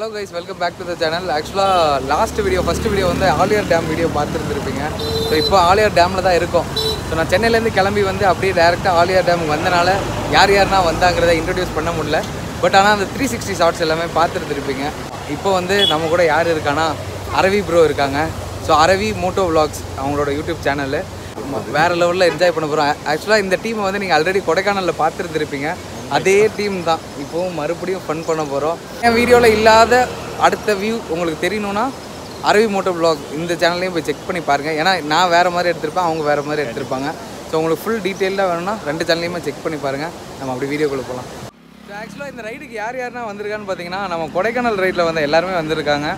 Hello guys welcome back to the channel ஆக்சுவலாக last video first video வந்து Aliyar dam video பார்த்துருந்துருப்பீங்க. So இப்போ ஆலியார் டேமில் தான் இருக்கும். ஸோ நான் சென்னையிலேருந்து கிளம்பி வந்து அப்படியே டேரெக்டாக ஆலியார் டேமுக்கு வந்தனால யார் யாருனா வந்தாங்கிறத இன்ட்ரடியூஸ் பண்ண முடியல. பட் ஆனால் அந்த த்ரீ சிக்ஸ்டி ஷார்ட்ஸ் எல்லாமே பார்த்துருந்துருப்பீங்க. இப்போ வந்து நம்ம கூட யார் இருக்கானா? அரவி ப்ரோ இருக்காங்க. ஸோ அரவி மோட்டோ vlogs அவங்களோட யூடியூப் சேனலு வேறு லெவலில் என்ஜாய் பண்ண போகிறோம் ஆக்சுவலாக இந்த டீமை வந்து நீங்கள் ஆல்ரெடி கொடைக்கானலில் பார்த்துருந்துருப்பீங்க. அதே டீம் தான். இப்போவும் மறுபடியும் ஃபன் பண்ண போகிறோம் என் வீடியோவில் இல்லாத அடுத்த வியூ உங்களுக்கு தெரியணும்னா அரவி மோட்டோ vlog இந்த சேனல்லையும் போய் செக் பண்ணி பாருங்கள் ஏன்னா நான் வேறு மாதிரி எடுத்திருப்பேன் அவங்க வேறு மாதிரி எடுத்திருப்பாங்க. ஸோ உங்களுக்கு ஃபுல் டீட்டெயிலாக வேணும்னா ரெண்டு சேனல்லையுமே செக் பண்ணி பாருங்கள் நம்ம அப்படி வீடியோக்குள்ளே போகலாம் ஸோ ஆக்சுவலாக இந்த ரைடுக்கு யார் யாருன்னா வந்திருக்கான்னு பார்த்தீங்கன்னா நம்ம கொடைக்கானல் ரைடில் வந்த எல்லாருமே வந்திருக்காங்க.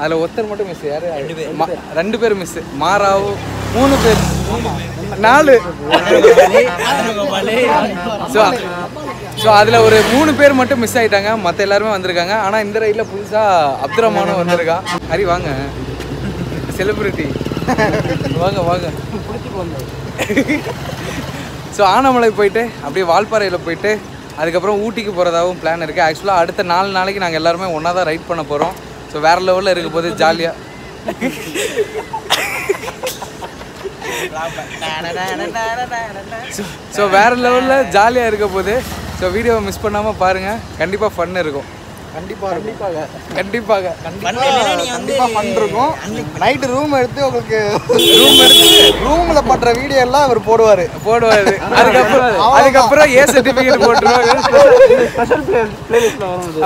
அதில் ஒருத்தர் மட்டும் மிஸ் யார்? ரெண்டு பேர். மிஸ் மாறாவு மூணு பேர். நாலு. ஸோ ஸோ அதில் ஒரு மூணு பேர் மட்டும் மிஸ் ஆகிட்டாங்க மற்ற எல்லாருமே வந்திருக்காங்க. ஆனால் இந்த ரைடில் புதுசாக அப்துல் ரஹ்மானும் வந்திருக்கான் ஹரி வாங்க. செலிப்ரிட்டி வாங்க வாங்க. ஸோ ஆனமலை போயிட்டு அப்படியே வால்பாறையில் போயிட்டு அதுக்கப்புறம் ஊட்டிக்கு போகிறதாகவும் பிளான் இருக்குது ஆக்சுவலாக அடுத்த நாலு நாளைக்கு நாங்கள் எல்லாருமே ஒன்றா தான் ரைட் பண்ண போகிறோம் ஸோ வேறு லெவலில் இருக்க போது ஜாலியாக ஸோ வேறு லெவலில் ஜாலியாக இருக்க போது ஸோ வீடியோவை மிஸ் பண்ணாமல் பாருங்கள் கண்டிப்பாக ஃபன் இருக்கும். கண்டிப்பாக. கண்டிப்பாக கண்டிப்பாக கண்டிப்பாக ஃபன் இருக்கும். நைட்டு ரூம் எடுத்து உங்களுக்கு ரூம் எடுத்து ரூமில் பண்ணுற வீடியோ எல்லாம் அவர் போடுவார். போடுவாரு. அதுக்கப்புறம் அதுக்கப்புறம் ஏ சர்டிஃபிகேட் போட்டுருவாங்க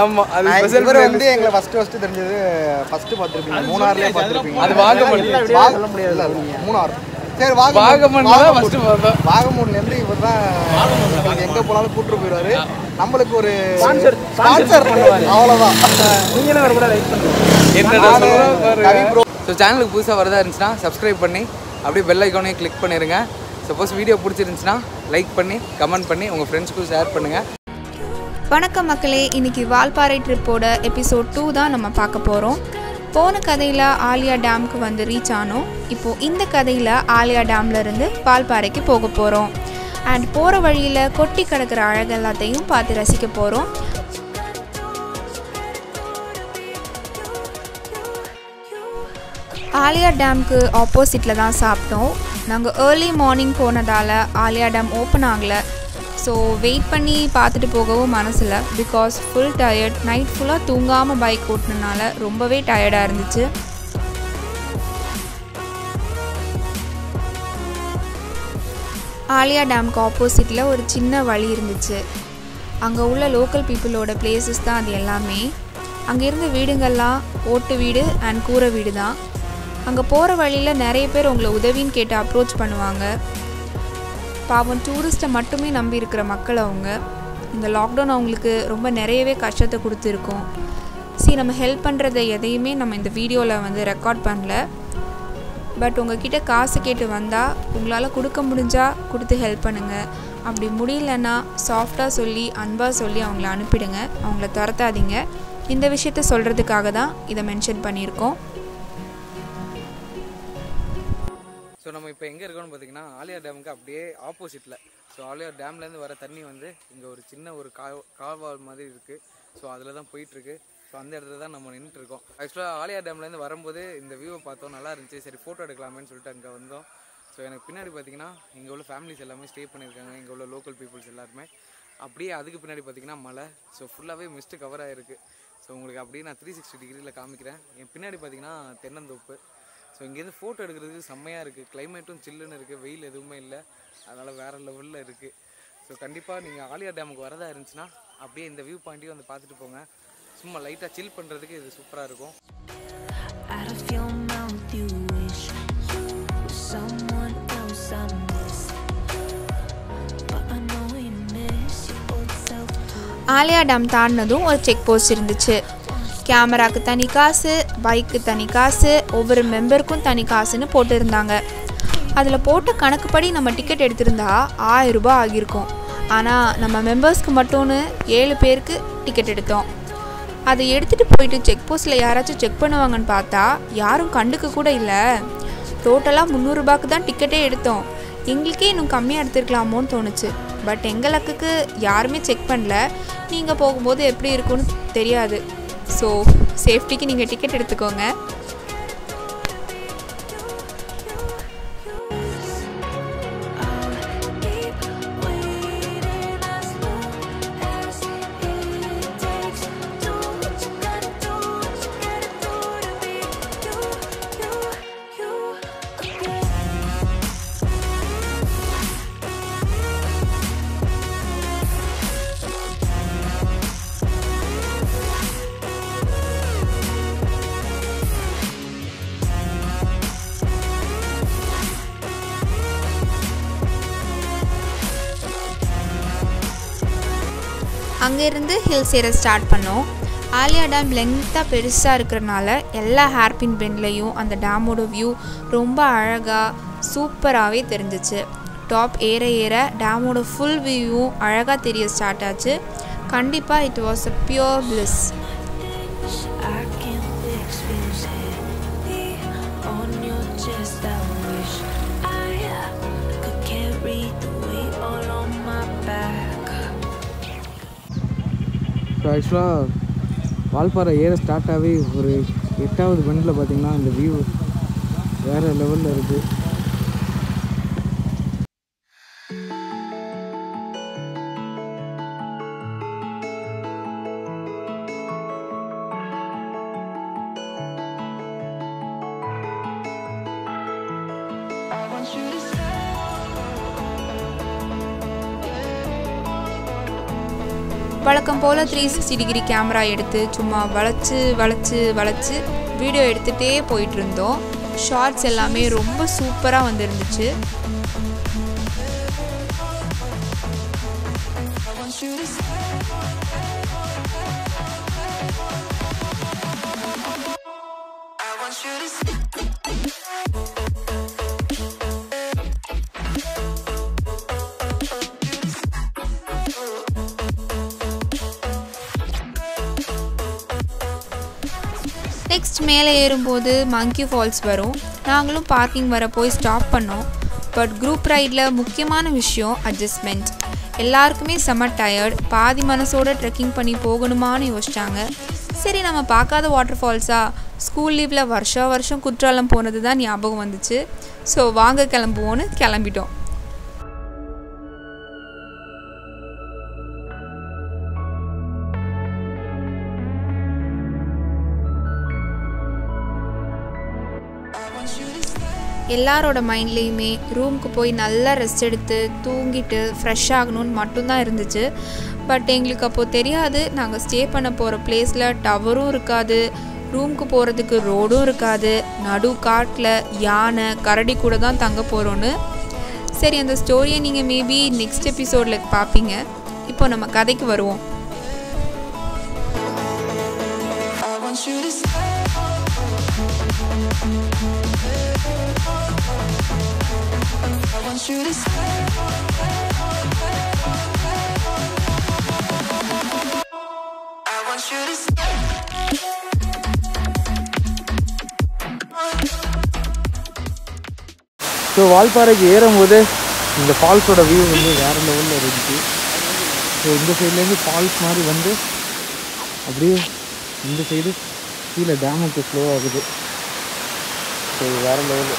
ஆமாம் அது. ஸ்பெஷல் இவர் வந்து எங்களை ஃபர்ஸ்ட் ஃபர்ஸ்ட் தெரிஞ்சது ஃபர்ஸ்ட் பார்த்துருப்பீங்க. மூணாறுலேயே பார்த்துருப்பீங்க. அது சொல்ல முடியாது மூணார் சரி வாகமன். பார்த்தோம். வாகமூன்லேருந்து இவர் தான் எங்கே போனாலும் கூப்பிட்டு போயிடுவாரு. நம்மளுக்கு ஒரு ஸ்பான்சர் பண்ணுவார். அவ்வளோதான் என்னடா சொல்றேன் பாரு கவி bro. ஸோ சேனலுக்கு புதுசாக வரதா இருந்துச்சுன்னா சப்ஸ்கிரைப் பண்ணி அப்படியே பெல் ஐக்கானையும் கிளிக் பண்ணிடுங்க சப்போஸ் வீடியோ பிடிச்சிருந்துச்சுன்னா லைக் பண்ணி கமெண்ட் பண்ணி உங்கள் ஃப்ரெண்ட்ஸ்க்கும் ஷேர் பண்ணுங்கள் வணக்கம் மக்களே. இன்னைக்கு வால்பாறை ட்ரிப்போட எபிசோட் டூ தான் நம்ம பார்க்க போகிறோம் போன கதையில் ஆலியா டேம்க்கு வந்து ரீச் ஆனோம். இப்போது இந்த கதையில் ஆலியா டேம்லேருந்து இருந்து போக போகிறோம் அண்ட் போகிற வழியில் கொட்டி கிடக்கிற அழகு எல்லாத்தையும் பார்த்து ரசிக்க போகிறோம் ஆலியா டேம்க்கு ஆப்போசிட்டில் தான் சாப்பிட்டோம். நாங்கள் ஏர்லி மார்னிங் போனதால் ஆலியா டேம் ஓப்பன் ஆகலை. ஸோ வெயிட் பண்ணி பார்த்துட்டு போகவும் மனசில் பிகாஸ் ஃபுல் டயர்ட் நைட் ஃபுல்லாக தூங்காமல் பைக் ஓட்டினனால ரொம்பவே டயர்டாக இருந்துச்சு. ஆலியா டேம்க்கு ஆப்போசிட்டில் ஒரு சின்ன வழி இருந்துச்சு. அங்கே உள்ள லோக்கல் பீப்புளோட பிளேசஸ் தான் அது எல்லாமே. அங்கே இருந்த வீடுங்கள்லாம் ஓட்டு வீடு அண்ட் கூரை வீடு தான் அங்கே போகிற வழியில் நிறைய பேர் உங்களை உதவின்னு கேட்டு அப்ரோச் பண்ணுவாங்க. பாவம் டூரிஸ்ட்டை மட்டுமே நம்பி இருக்கிற மக்கள் அவங்க. இந்த லாக்டவுன் அவங்களுக்கு ரொம்ப நிறையவே கஷ்டத்தை கொடுத்துருக்கோம். சரி நம்ம ஹெல்ப் பண்ணுறத எதையுமே நம்ம இந்த வீடியோவில் வந்து ரெக்கார்ட் பண்ணல. பட் உங்ககிட்ட காசு கேட்டு வந்தால் உங்களால் கொடுக்க முடிஞ்சால் கொடுத்து ஹெல்ப் பண்ணுங்கள் அப்படி முடியலன்னா சாஃப்டாக சொல்லி அன்பாக சொல்லி அவங்கள அனுப்பிடுங்க. அவங்கள துரத்தாதீங்க. இந்த விஷயத்த சொல்கிறதுக்காக தான் இதை மென்ஷன் பண்ணியிருக்கோம். ஸோ நம்ம இப்போ எங்கே இருக்கோம்னு பார்த்தீங்கன்னா ஆலியார் டேமுக்கு அப்படியே ஆப்போசிட்டில் ஸோ ஆலியார் டேம்லேருந்து வர தண்ணி வந்து இங்கே ஒரு சின்ன ஒரு கா கால்வால் மாதிரி இருக்குது ஸோ அதில் தான் போயிட்டுருக்கு. ஸோ அந்த இடத்துல தான் நம்ம நின்றுட்டுருக்கோம் ஆக்சுவலாக ஆலியார் டேம்லேருந்து வரும்போது இந்த வியூவை பார்த்தோம் நல்லா இருந்துச்சு. சரி ஃபோட்டோ எடுக்கலாமேன்னு சொல்லிட்டு அங்கே வந்தோம். ஸோ எனக்கு பின்னாடி பார்த்தீங்கன்னா இங்கே உள்ள ஃபேமிலிஸ் எல்லாமே ஸ்டே பண்ணியிருக்காங்க. இங்கே உள்ள லோக்கல் பீப்புள்ஸ் எல்லாருமே. அப்படியே அதுக்கு பின்னாடி பார்த்தீங்கன்னா மலை. ஸோ ஃபுல்லாகவே மிஸ்ட்டு கவர் ஆகிருக்கு ஸோ உங்களுக்கு அப்படியே நான் த்ரீ சிக்ஸ்டி டிகிரியில் காமிக்கிறேன். என் பின்னாடி பார்த்தீங்கன்னா தென்னந்தோப்பு. ஸோ இங்கேருந்து ஃபோட்டோ எடுக்கிறதுக்கு செம்மையாக இருக்குது கிளைமேட்டும் சில்லுன்னு இருக்குது வெயில் எதுவுமே இல்லை. அதனால் வேறு லெவலில் இருக்குது ஸோ கண்டிப்பாக நீங்கள் ஆலியா டேமுக்கு வரதா இருந்துச்சுன்னா அப்படியே இந்த வியூ பாயிண்ட்டையும் வந்து பார்த்துட்டு போங்க. சும்மா லைட்டாக சில் பண்ணுறதுக்கு இது சூப்பராக இருக்கும். Out of your mouth, you wish you were someone else. I miss. But I know you miss your old self. too. Aliya dam தாண்டினதும் ஒரு செக் போஸ்ட் இருந்துச்சு. கேமராக்கு தனி காசு பைக்கு தனி காசு ஒவ்வொரு மெம்பருக்கும் தனி காசுன்னு போட்டிருந்தாங்க. அதில் போட்ட கணக்குப்படி நம்ம டிக்கெட் எடுத்திருந்தா ஆயிரம் ரூபாய் ஆகியிருக்கும். ஆனால் நம்ம மெம்பர்ஸ்க்கு மட்டும்னு ஏழு பேருக்கு டிக்கெட் எடுத்தோம். அதை எடுத்துகிட்டு போயிட்டு செக் போஸ்ட்டில் யாராச்சும் செக் பண்ணுவாங்கன்னு பார்த்தா யாரும் கண்டுக்க கூட இல்லை. டோட்டலாக முந்நூறுரூபாக்கு தான் டிக்கெட்டே எடுத்தோம். எங்களுக்கே இன்னும் கம்மியாக எடுத்துருக்கலாமோன்னு தோணுச்சு. பட் எங்கள் லக்குக்கு யாருமே செக் பண்ணல. நீங்கள் போகும்போது எப்படி இருக்கும்னு தெரியாது. ஸோ சேஃப்டிக்கு நீங்கள் டிக்கெட் எடுத்துக்கோங்க. அங்கேருந்து ஹில்ஸ் ஏற ஸ்டார்ட் பண்ணோம். ஆலியா டேம் லென்த்தாக பெருசாக இருக்கிறனால எல்லா ஹேர்பின் பெண்ட்லேயும் அந்த டேமோட வியூ ரொம்ப அழகாக சூப்பராகவே தெரிஞ்சிச்சு. டாப் ஏற ஏற டேமோட ஃபுல் வியூவும் அழகாக தெரிய ஸ்டார்ட் ஆச்சு. கண்டிப்பாக it was a pure bliss on your chest. I so ஆக்சுவலாக வால்பாறை ஏற ஸ்டார்ட் ஆகி ஒரு எட்டாவது பண்டில் பார்த்திங்கன்னா இந்த வியூ வேறு லெவலில் இருக்குது வழக்கம் போல் த்ரீ சிக்ஸ்டி டிகிரி கேமரா எடுத்து சும்மா வளைச்சு வளைச்சு வளைச்சு வீடியோ எடுத்துகிட்டே போயிட்டுருந்தோம். ஷார்ட்ஸ் எல்லாமே ரொம்ப சூப்பராக வந்துருந்துச்சு. நெக்ஸ்ட் மேலே ஏறும்போது மங்கி ஃபால்ஸ் வரும். நாங்களும் பார்க்கிங் வர போய் ஸ்டாப் பண்ணோம். பட் குரூப் ரைடில் முக்கியமான விஷயம் அட்ஜஸ்ட்மெண்ட் எல்லாருக்குமே செம்ம டயர்டு பாதி மனசோட ட்ரெக்கிங் பண்ணி போகணுமான்னு யோசிச்சாங்க. சரி நம்ம பார்க்காத வாட்டர் ஃபால்ஸா ஸ்கூல் லீவில் வருஷம் வருஷம் குற்றாலம் போனது தான் ஞாபகம் வந்துச்சு. ஸோ வாங்க கிளம்புவோன்னு கிளம்பிட்டோம். எல்லாரோட மைண்ட்லேயுமே ரூமுக்கு போய் நல்லா ரெஸ்ட் எடுத்து தூங்கிட்டு ஃப்ரெஷ் ஆகணும்னு மட்டும்தான் இருந்துச்சு. பட் எங்களுக்கு அப்போது தெரியாது நாங்கள் ஸ்டே பண்ண போகிற பிளேஸில் டவரும் இருக்காது ரூமுக்கு போகிறதுக்கு ரோடும் இருக்காது நடு காட்டில் யானை கரடி கூட தான் தங்க போகிறோன்னு சரி அந்த ஸ்டோரியை நீங்கள் மேபி நெக்ஸ்ட் எபிசோடில் பார்ப்பீங்க இப்போ நம்ம கதைக்கு வருவோம். ஸோ வால்பாறைக்கு ஏறும்போது இந்த ஃபால்ஸோட வியூ வந்து வேறு லெவலில் இருந்துச்சு. ஸோ இந்த சைட்லேருந்து ஃபால்ஸ் மாதிரி வந்து அப்படியே இந்த சைடு கீழே டேமுக்கு ஃப்ளோ ஆகுது. ஸோ வேறு level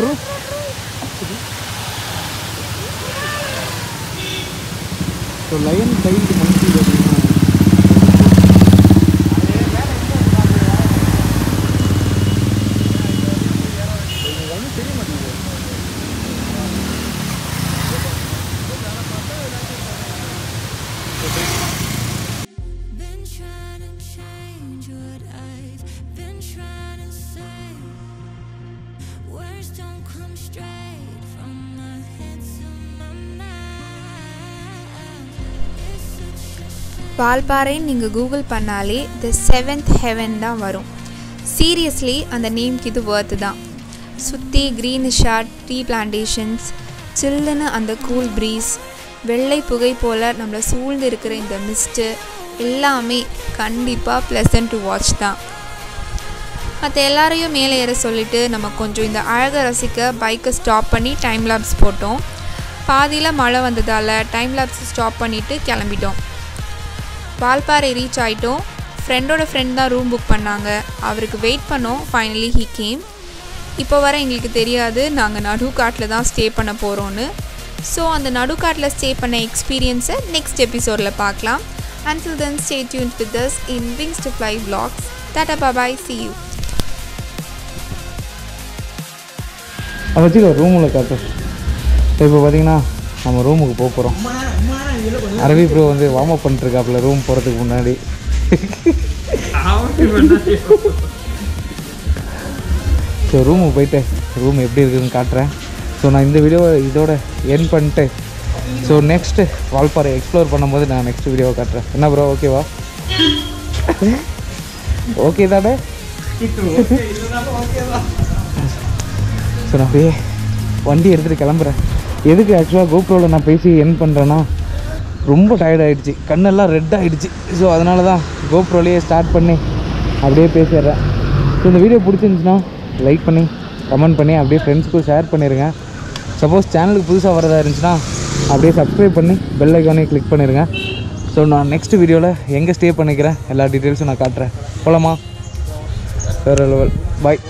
terus, Tuh lain kayu di mana juga. வால்பாறைன்னு நீங்கள் கூகுள் பண்ணாலே த செவன்த் ஹெவன் தான் வரும். சீரியஸ்லி அந்த நேம்க்கு இது ஒர்த்து தான். சுற்றி க்ரீனிஷாக டீ பிளான்டேஷன்ஸ் சில்லுன்னு அந்த கூல் ப்ரீஸ் வெள்ளை புகை போல் நம்மளை சூழ்ந்து இருக்கிற இந்த மிஸ்ட்டு எல்லாமே கண்டிப்பாக ப்ளசன்ட் டு வாட்ச் தான். மற்ற எல்லாரையும் மேலே ஏற சொல்லிவிட்டு நம்ம கொஞ்சம் இந்த அழகை ரசிக்க பைக்கை ஸ்டாப் பண்ணி டைம் லேப்ஸ் போட்டோம். பாதியில் மழை வந்ததால் டைம் லேப்ஸ் ஸ்டாப் பண்ணிவிட்டு கிளம்பிட்டோம். வால்பாறை ரீச் ஆகிட்டோம் ஃப்ரெண்டோட ஃப்ரெண்ட் தான் ரூம் புக் பண்ணாங்க. அவருக்கு வெயிட் பண்ணோம். ஃபைனலி ஹீ கேம் இப்போ வர எங்களுக்கு தெரியாது. நாங்கள் நடுக்காட்டில் தான் ஸ்டே பண்ண போகிறோன்னு ஸோ அந்த நடுக்காட்டில் ஸ்டே பண்ண எக்ஸ்பீரியன்ஸை நெக்ஸ்ட் எபிசோடில் பார்க்கலாம். And then stay tuned with us in wings to fly blogs Tata bye see you அதை வச்சுக்கோ ரூமில் காட்டு இப்போ பார்த்தீங்கன்னா நம்ம ரூமுக்கு போக போகிறோம் அரவி ப்ரோ வந்து வார்ம் அப் பண்ணிட்டுருக்காப்புல ரூம் போகிறதுக்கு முன்னாடி. ஸோ ரூமுக்கு போயிட்டு ரூம் எப்படி இருக்குதுன்னு காட்டுறேன். ஸோ நான் இந்த வீடியோவை இதோட என் பண்ணிட்டு ஸோ நெக்ஸ்ட்டு வால்பாறை எக்ஸ்ப்ளோர் பண்ணும்போது நான் நெக்ஸ்ட் வீடியோவை காட்டுறேன். என்ன ப்ரோ ஓகேவா ஓகே தானே? ஸோ நான் அப்படியே வண்டி எடுத்துகிட்டு கிளம்புறேன். எதுக்கு ஆக்சுவலாக கோப்ரோவில் நான் பேசி என் பண்ணுறேன்னா ரொம்ப டயர்ட் ஆகிடுச்சு கண்ணெல்லாம் ரெட் ஆகிடுச்சு ஸோ அதனால தான் கோப்ரோலேயே ஸ்டார்ட் பண்ணி அப்படியே பேசிடுறேன். ஸோ இந்த வீடியோ பிடிச்சிருந்துச்சுன்னா லைக் பண்ணி கமெண்ட் பண்ணி அப்படியே ஃப்ரெண்ட்ஸ்க்கும் ஷேர் பண்ணிடுங்க சப்போஸ் சேனலுக்கு புதுசாக வரதா இருந்துச்சுன்னா அப்படியே சப்ஸ்கிரைப் பண்ணி பெல் ஐக்கானே கிளிக் பண்ணிடுங்க ஸோ நான் நெக்ஸ்ட் வீடியோவில் எங்கே ஸ்டே பண்ணிக்கிறேன்? எல்லா டீட்டெயில்ஸும் நான் காட்டுறேன். போகலாமா வேறு லெவல் பாய்